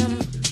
some